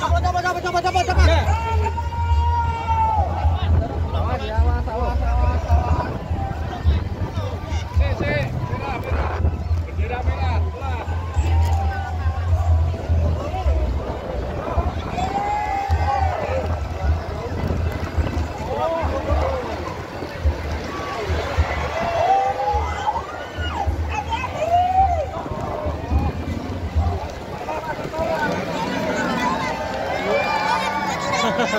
干吧，干吧，干吧，干吧，干吧。Vai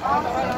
lá, vai lá.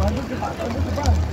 만들지 마, 만들지 마.